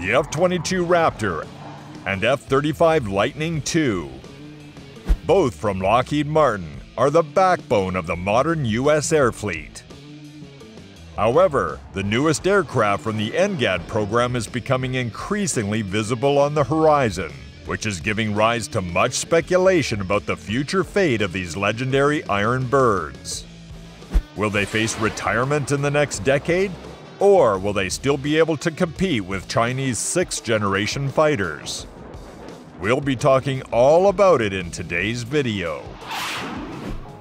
the F-22 Raptor and F-35 Lightning II. Both from Lockheed Martin are the backbone of the modern US air fleet. However, the newest aircraft from the NGAD program is becoming increasingly visible on the horizon, which is giving rise to much speculation about the future fate of these legendary Iron Birds. Will they face retirement in the next decade? Or will they still be able to compete with Chinese sixth generation fighters? We'll be talking all about it in today's video.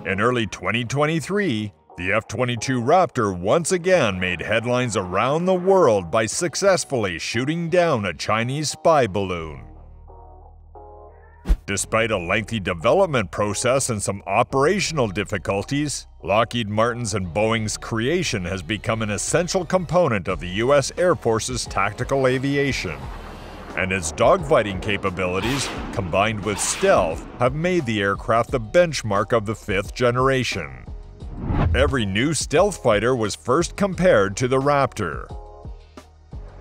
In early 2023, the F 22 Raptor once again made headlines around the world by successfully shooting down a Chinese spy balloon. Despite a lengthy development process and some operational difficulties, Lockheed Martin's and Boeing's creation has become an essential component of the U.S. Air Force's tactical aviation. And its dogfighting capabilities, combined with stealth, have made the aircraft the benchmark of the fifth generation. Every new stealth fighter was first compared to the Raptor,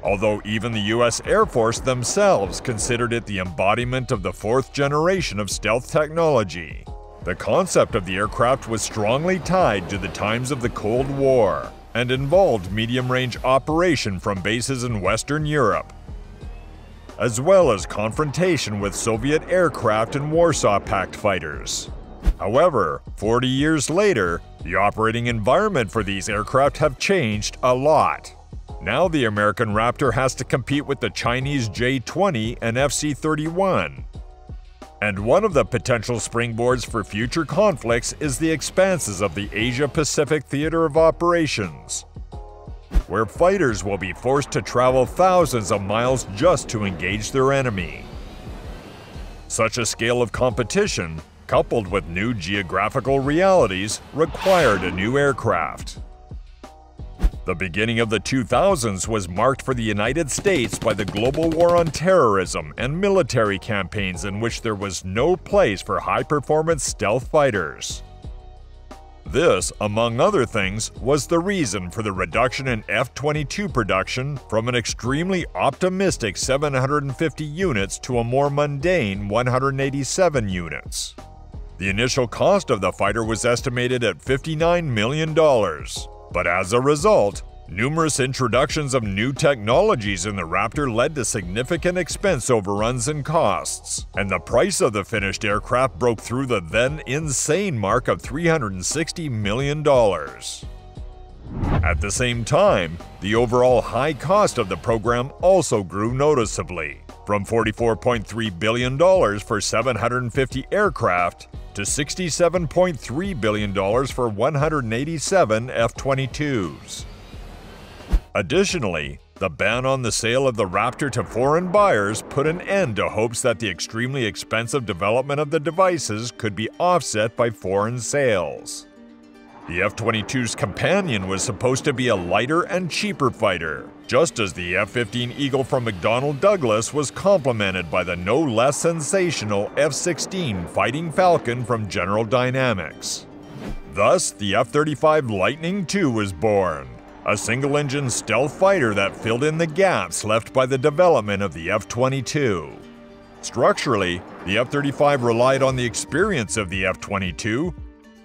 although even the US Air Force themselves considered it the embodiment of the fourth generation of stealth technology. The concept of the aircraft was strongly tied to the times of the Cold War and involved medium range operation from bases in Western Europe, as well as confrontation with Soviet aircraft and Warsaw Pact fighters. However, 40 years later, the operating environment for these aircraft have changed a lot. Now the American Raptor has to compete with the Chinese J-20 and FC-31. And one of the potential springboards for future conflicts is the expanses of the Asia-Pacific Theater of Operations, where fighters will be forced to travel thousands of miles just to engage their enemy. Such a scale of competition, coupled with new geographical realities, required a new aircraft. The beginning of the 2000s was marked for the United States by the global war on terrorism and military campaigns in which there was no place for high performance stealth fighters. This, among other things, was the reason for the reduction in F 22 production from an extremely optimistic 750 units to a more mundane 187 units. The initial cost of the fighter was estimated at $59 million, but as a result, numerous introductions of new technologies in the Raptor led to significant expense overruns and costs, and the price of the finished aircraft broke through the then insane mark of $360 million. At the same time, the overall high cost of the program also grew noticeably, from $44.3 billion for 750 aircraft to $67.3 billion for 187 F 22s. Additionally, the ban on the sale of the Raptor to foreign buyers put an end to hopes that the extremely expensive development of the devices could be offset by foreign sales. The F 22's companion was supposed to be a lighter and cheaper fighter, just as the F 15 Eagle from McDonnell Douglas was complemented by the no less sensational F 16 Fighting Falcon from General Dynamics. Thus, the F 35 Lightning II was born, a single engine stealth fighter that filled in the gaps left by the development of the F 22. Structurally, the F 35 relied on the experience of the F 22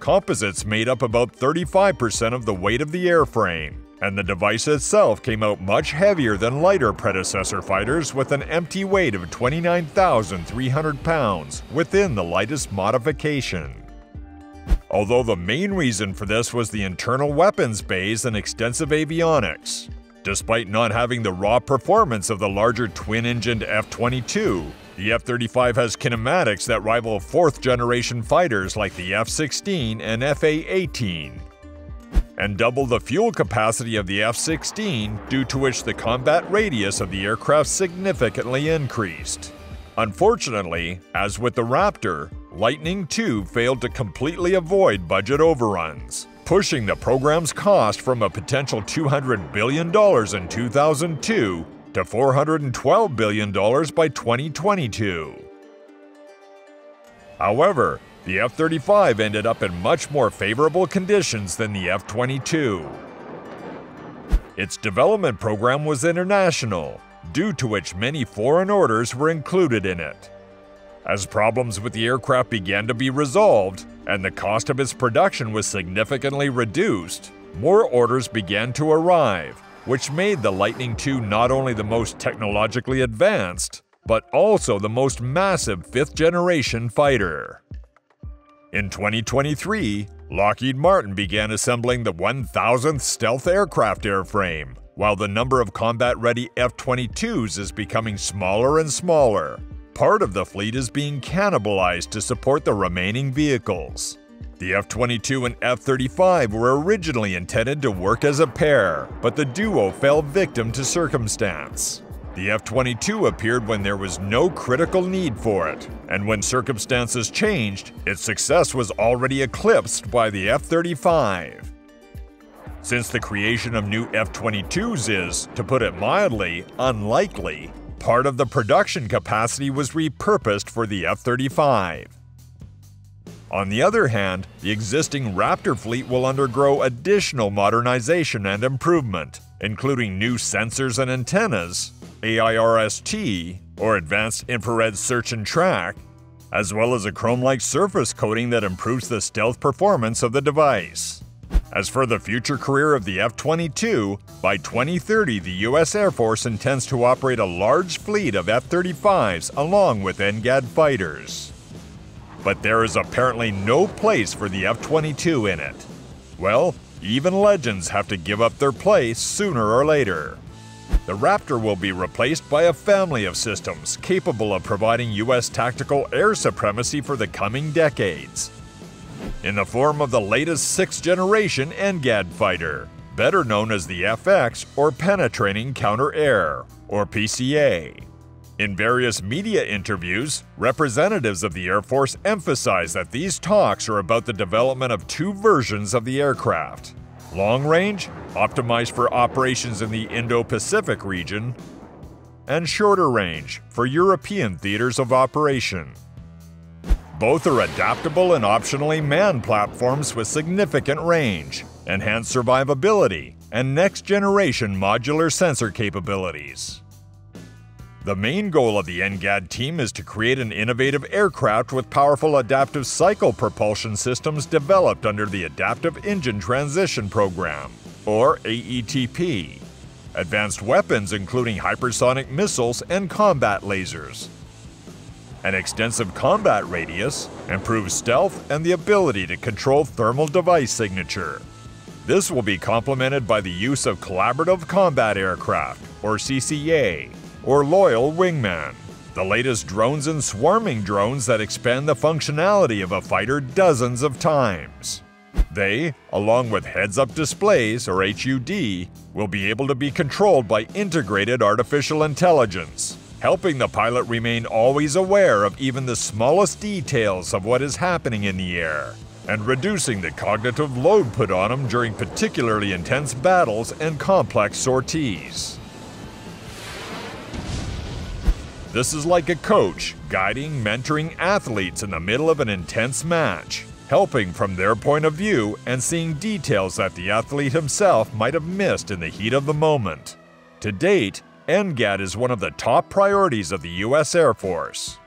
Composites made up about 35% of the weight of the airframe, and the device itself came out much heavier than lighter predecessor fighters with an empty weight of 29,300 pounds within the lightest modification. Although the main reason for this was the internal weapons bays and extensive avionics. Despite not having the raw performance of the larger twin-engined F-22, the F-35 has kinematics that rival fourth-generation fighters like the F-16 and FA-18, and double the fuel capacity of the F-16, due to which the combat radius of the aircraft significantly increased. Unfortunately, as with the Raptor, Lightning II failed to completely avoid budget overruns, pushing the program's cost from a potential $200 billion in 2002 to $412 billion by 2022. However, the F 35 ended up in much more favorable conditions than the F 22. Its development program was international, due to which many foreign orders were included in it. As problems with the aircraft began to be resolved and the cost of its production was significantly reduced, more orders began to arrive, which made the Lightning II not only the most technologically advanced, but also the most massive fifth generation fighter. In 2023, Lockheed Martin began assembling the 1000th stealth aircraft airframe, while the number of combat ready F 22s is becoming smaller and smaller. Part of the fleet is being cannibalized to support the remaining vehicles. The F 22 and F 35 were originally intended to work as a pair, but the duo fell victim to circumstance. The F 22 appeared when there was no critical need for it, and when circumstances changed, its success was already eclipsed by the F 35. Since the creation of new F 22s is, to put it mildly, unlikely, part of the production capacity was repurposed for the F 35. On the other hand, the existing Raptor fleet will undergo additional modernization and improvement, including new sensors and antennas, AIRST, or Advanced Infrared Search and Track, as well as a chrome-like surface coating that improves the stealth performance of the device. As for the future career of the F-22, by 2030 the US Air Force intends to operate a large fleet of F-35s along with NGAD fighters. But there is apparently no place for the F-22 in it. Well, even legends have to give up their place sooner or later. The Raptor will be replaced by a family of systems capable of providing US tactical air supremacy for the coming decades. In the form of the latest 6th generation NGAD fighter, better known as the FX or Penetrating Counter Air, or PCA. In various media interviews, representatives of the Air Force emphasize that these talks are about the development of two versions of the aircraft long range, optimized for operations in the Indo Pacific region, and shorter range for European theaters of operation. Both are adaptable and optionally manned platforms with significant range, enhanced survivability, and next generation modular sensor capabilities. The main goal of the NGAD team is to create an innovative aircraft with powerful adaptive cycle propulsion systems developed under the Adaptive Engine Transition Program, or AETP. Advanced weapons including hypersonic missiles and combat lasers. An extensive combat radius, improved stealth, and the ability to control thermal device signature. This will be complemented by the use of Collaborative Combat Aircraft, or CCA, or Loyal Wingman, the latest drones and swarming drones that expand the functionality of a fighter dozens of times. They, along with heads up displays, or HUD, will be able to be controlled by integrated artificial intelligence, helping the pilot remain always aware of even the smallest details of what is happening in the air, and reducing the cognitive load put on him during particularly intense battles and complex sorties. This is like a coach guiding, mentoring athletes in the middle of an intense match, helping from their point of view and seeing details that the athlete himself might have missed in the heat of the moment. To date, NGAD is one of the top priorities of the U.S. Air Force.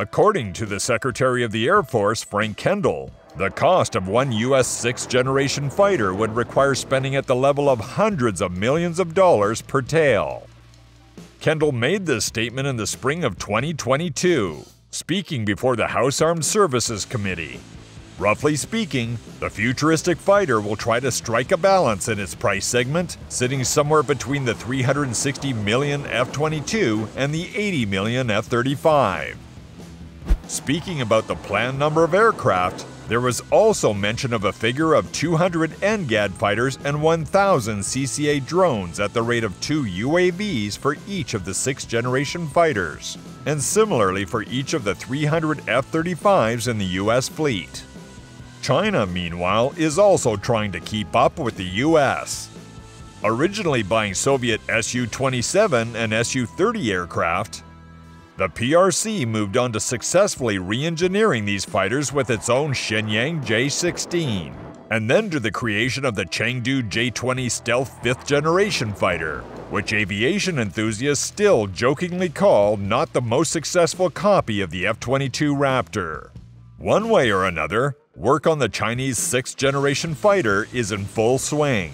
According to the Secretary of the Air Force, Frank Kendall, the cost of one U.S. sixth generation fighter would require spending at the level of hundreds of millions of dollars per tail. Kendall made this statement in the spring of 2022, speaking before the House Armed Services Committee. Roughly speaking, the futuristic fighter will try to strike a balance in its price segment, sitting somewhere between the 360 million F 22 and the 80 million F 35. Speaking about the planned number of aircraft, there was also mention of a figure of 200 NGAD fighters and 1,000 CCA drones at the rate of two UAVs for each of the sixth generation fighters, and similarly for each of the 300 F 35s in the US fleet. China, meanwhile, is also trying to keep up with the US. Originally buying Soviet Su 27 and Su 30 aircraft, the PRC moved on to successfully re engineering these fighters with its own Shenyang J 16, and then to the creation of the Chengdu J-20 stealth 5th generation fighter, which aviation enthusiasts still jokingly call not the most successful copy of the F-22 Raptor. One way or another, work on the Chinese 6th generation fighter is in full swing,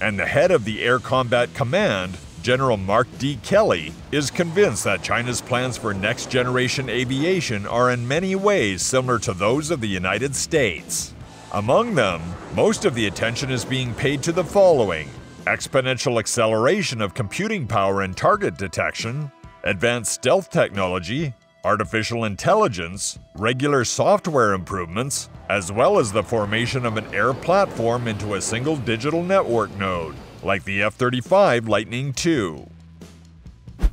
and the head of the Air Combat Command, General Mark D. Kelly, is convinced that China's plans for next generation aviation are in many ways similar to those of the United States. Among them, most of the attention is being paid to the following exponential acceleration of computing power and target detection, advanced stealth technology, artificial intelligence, regular software improvements, as well as the formation of an air platform into a single digital network node, like the F 35 Lightning II.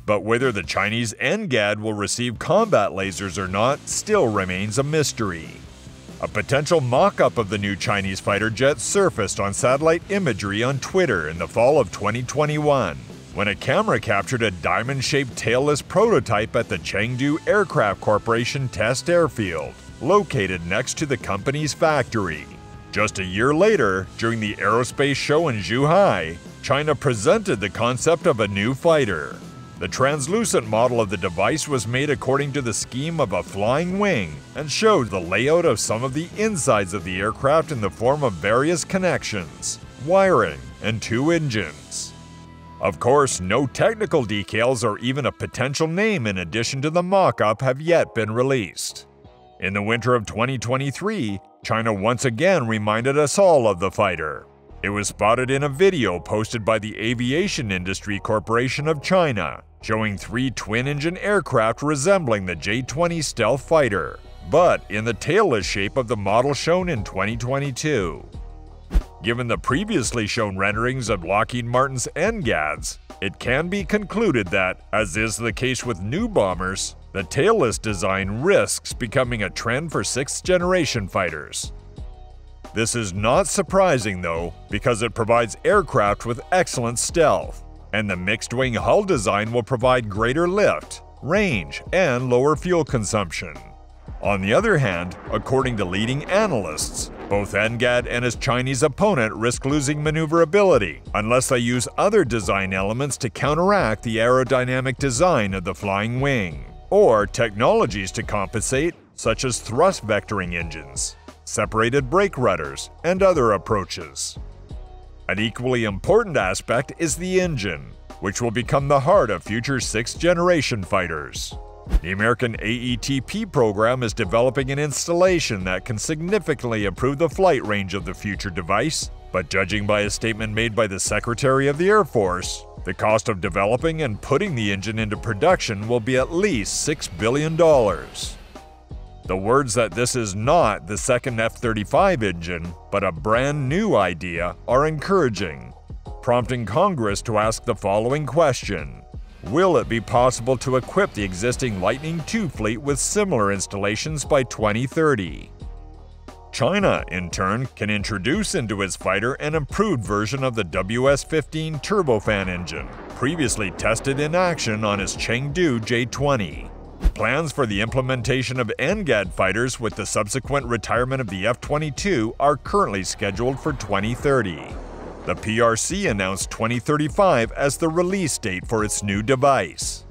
But whether the Chinese NGAD will receive combat lasers or not still remains a mystery. A potential mock up of the new Chinese fighter jet surfaced on satellite imagery on Twitter in the fall of 2021 when a camera captured a diamond shaped tailless prototype at the Chengdu Aircraft Corporation test airfield, located next to the company's factory. Just a year later, during the aerospace show in Zhuhai, China presented the concept of a new fighter. The translucent model of the device was made according to the scheme of a flying wing and showed the layout of some of the insides of the aircraft in the form of various connections, wiring, and two engines. Of course, no technical details or even a potential name in addition to the mock up have yet been released. In the winter of 2023, China once again reminded us all of the fighter. It was spotted in a video posted by the Aviation Industry Corporation of China, showing three twin-engine aircraft resembling the J-20 stealth fighter, but in the tailless shape of the model shown in 2022. Given the previously shown renderings of Lockheed Martin's NGADs, it can be concluded that, as is the case with new bombers, the tailless design risks becoming a trend for 6th generation fighters. This is not surprising though, because it provides aircraft with excellent stealth, and the mixed wing hull design will provide greater lift, range, and lower fuel consumption. On the other hand, according to leading analysts, both NGAD and his Chinese opponent risk losing maneuverability unless they use other design elements to counteract the aerodynamic design of the flying wing, or technologies to compensate, such as thrust vectoring engines, separated brake rudders, and other approaches. An equally important aspect is the engine, which will become the heart of future 6th generation fighters. The American AETP program is developing an installation that can significantly improve the flight range of the future device, but judging by a statement made by the Secretary of the Air Force, the cost of developing and putting the engine into production will be at least $6 billion. The words that this is not the second F 35 engine, but a brand new idea, are encouraging, prompting Congress to ask the following question Will it be possible to equip the existing Lightning II fleet with similar installations by 2030? China, in turn, can introduce into its fighter an improved version of the WS-15 turbofan engine, previously tested in action on its Chengdu J-20. Plans for the implementation of NGAD fighters with the subsequent retirement of the F-22 are currently scheduled for 2030. The PRC announced 2035 as the release date for its new device.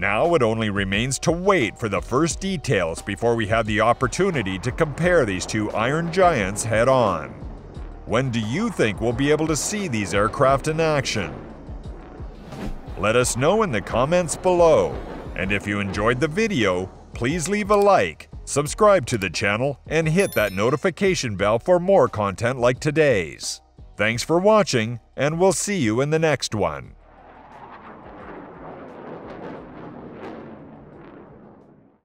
Now it only remains to wait for the first details before we have the opportunity to compare these two iron giants head on. When do you think we'll be able to see these aircraft in action? Let us know in the comments below. And if you enjoyed the video, please leave a like, subscribe to the channel, and hit that notification bell for more content like today's. Thanks for watching, and we'll see you in the next one.